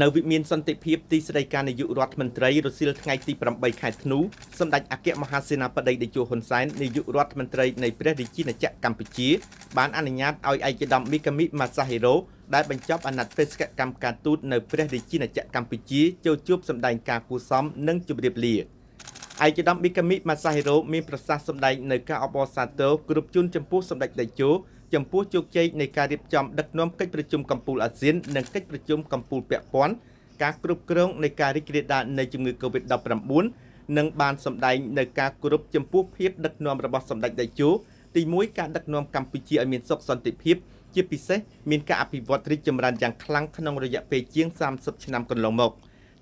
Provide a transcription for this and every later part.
នៅវិមានសន្តិភាពទីស្តីការនាយករដ្ឋមន្ត្រីរសៀលថ្ងៃទី8ខែធ្នូសម្ដេចអគ្គមហាសេនាបតីតេជោហ៊ុនសែននាយករដ្ឋមន្ត្រីនៃព្រះរាជាណាចក្រកម្ពុជាបានអនុញ្ញាតឲ្យឯកឧត្តមមីកាមីម៉ាសាហេរ៉ូដែលបញ្ចប់អាណត្តិបេសកកម្មការទូតនៅព្រះរាជាណាចក្រកម្ពុជាចូលជួបសម្ដែងការគួសមនិងជម្រាបលាឯកឧត្តមមីកាមីម៉ាសាហេរ៉ូមានប្រសាសន៍សម្ដែងនៅការអបអរសាទរគ្រប់ជូនចំពោះសម្ដេចតេជោ ចំពោះជោគជ័យនៃការរៀបចំដឹកនាំកិច្ចប្រជុំកម្ពុជាអាស៊ាននិងកិច្ចប្រជុំកម្ពុជាពាក់ព័ន្ធការគ្រប់គ្រងនៃការរីករាលដាលនៃជំងឺ Covid-19 និងបានសម្ដែងនៅការគោរពចំពោះភាពដឹកនាំរបស់សម្ដេចតេជោទី1ការដឹកនាំកម្ពុជាឲ្យមានសុខសន្តិភាពជាពិសេសមានការអភិវឌ្ឍរីកចម្រើនយ៉ាងខ្លាំងក្នុងរយៈពេលជាង30ឆ្នាំកន្លងមក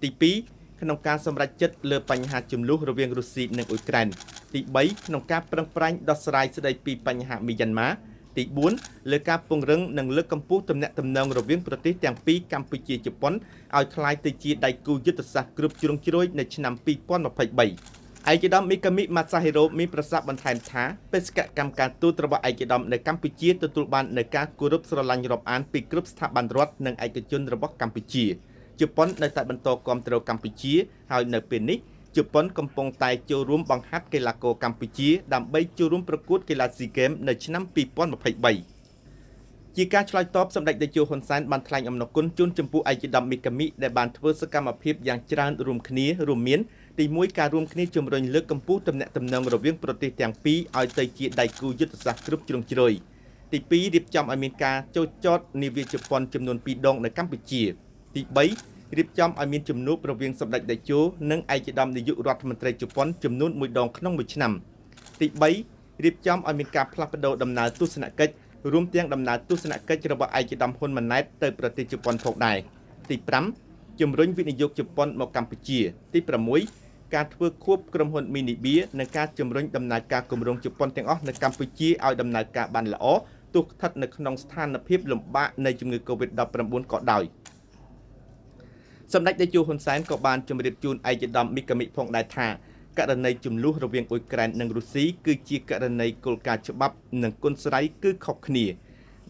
ទី2ក្នុងការសម្រេចចិត្តលើបញ្ហាចំនួនរវាងរុស្ស៊ីនិងអ៊ុយក្រែនទី3ក្នុងការប្រឹងប្រែងដោះស្រាយស្ដីពីបញ្ហាមីយ៉ាន់ម៉ា ទី4លើការពង្រឹងនិងលើកកម្ពស់ទំនាក់ទំនងរវាងប្រទេសទាំងពីរកម្ពុជាជប៉ុនឲ្យក្លាយទៅជាដៃគូយុទ្ធសាស្ត្រគ្រប់ជ្រុងជ្រោយនៅឆ្នាំ2023ឯកឧត្តមមីកាមីម៉ាសាហេរ៉ូមានប្រសាសន៍បន្ថែមថាបេសកកម្មការទូតរបស់ឯកឧត្តមនៅកម្ពុជាទទួលបាននូវការគោរពស្រឡាញ់រាប់អានពីគ្រប់ស្ថាប័នរដ្ឋនិងឯកជនរបស់កម្ពុជាជប៉ុននៅតែបន្តគ្រប់គ្រងកម្ពុជាហើយនៅពេលនេះ ជប៉ុនកំពុងតែចូលរួមបង្ហាត់កីឡាករកម្ពុជាដើម្បីចូលរួមប្រកួតកីឡាស៊ីហ្គេមនៅឆ្នាំ2023ជាការឆ្លើយតបសម្ដេចតេជោហ៊ុនសែនបានថ្លែងអំណរគុណជូនចំពោះឯកឧត្តមមីកាមីដែលបានធ្វើសកម្មភាពយ៉ាងច្រើនរួមគ្នារួមមានទី1ការរួមគ្នាជំរុញលើកកម្ពស់ទំនាក់ទំនងរវាងប្រទេសទាំងពីរឲ្យទៅជាដៃគូយុទ្ធសាស្ត្រគ្រប់ជ្រុងជ្រោយទី2រៀបចំឲ្យមានការចូលចតនាវាជប៉ុនចំនួន2ដងនៅកម្ពុជាទី3 រៀបចំឲ្យមានជំនួបរវាងសម្ដេចតេជោនិងឯកឧត្តមនាយករដ្ឋមន្ត្រីជប៉ុនចំនួន1ដងក្នុងមួយឆ្នាំទី3រៀបចំឲ្យមានការផ្លាស់ប្តូរដំណើរទស្សនកិច្ចរួមទាំងដំណើរទស្សនកិច្ចរបស់ឯកឧត្តមហ៊ុនម៉ាណែតទៅប្រទេសជប៉ុនផងដែរទី5ជំរុញវិនិយោគជប៉ុនមកកម្ពុជា ទី6ការធ្វើខួបក្រុមហ៊ុន Minibia និងការជំរុញដំណើរការគម្រោងជប៉ុនទាំងអស់នៅកម្ពុជាឲ្យដំណើរការបានល្អទោះស្ថិតនៅក្នុងស្ថានភាពលំបាកនៃជំងឺ Covid-19 ក៏ដោយ។ សម្ដេចតេជោហ៊ុនសែនក៏បានជម្រាបជូនឯកឧត្តមមីកាមិផងដែរថាករណីចំនួនរវាងអ៊ុយក្រែននិងរុស្ស៊ីគឺជាករណីគោលការណ៍ច្បាប់និងគុណស្រ័យគឺខុសគ្នា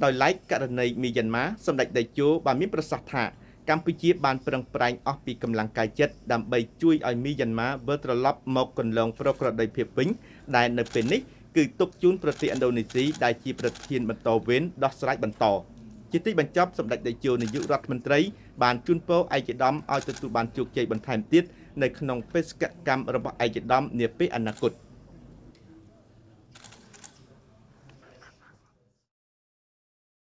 ដោយឡែកករណីមីយ៉ាន់ម៉ាសម្ដេចតេជោបានមានប្រសាសន៍ថាកម្ពុជាបានប្រឹងប្រែងអស់ពីកម្លាំងកាយចិត្តដើម្បីជួយឲ្យមីយ៉ាន់ម៉ាវិលត្រឡប់មកកន្លងប្រក្រតីភាពវិញដែលនៅពេលនេះគឺទុកជូនប្រទេសឥណ្ឌូនេស៊ីដែលជាប្រធានបន្តវេនដោះស្រាយបន្ត ជាទីបញ្ចប់សម្ដេចតេជោនាយករដ្ឋមន្ត្រីបានជូនពរឯកឧត្តមឲ្យទទួលបានជោគជ័យបន្ថែមទៀតនៅក្នុងបេសកកម្មរបស់ឯកឧត្តមនាពេលអនាគត។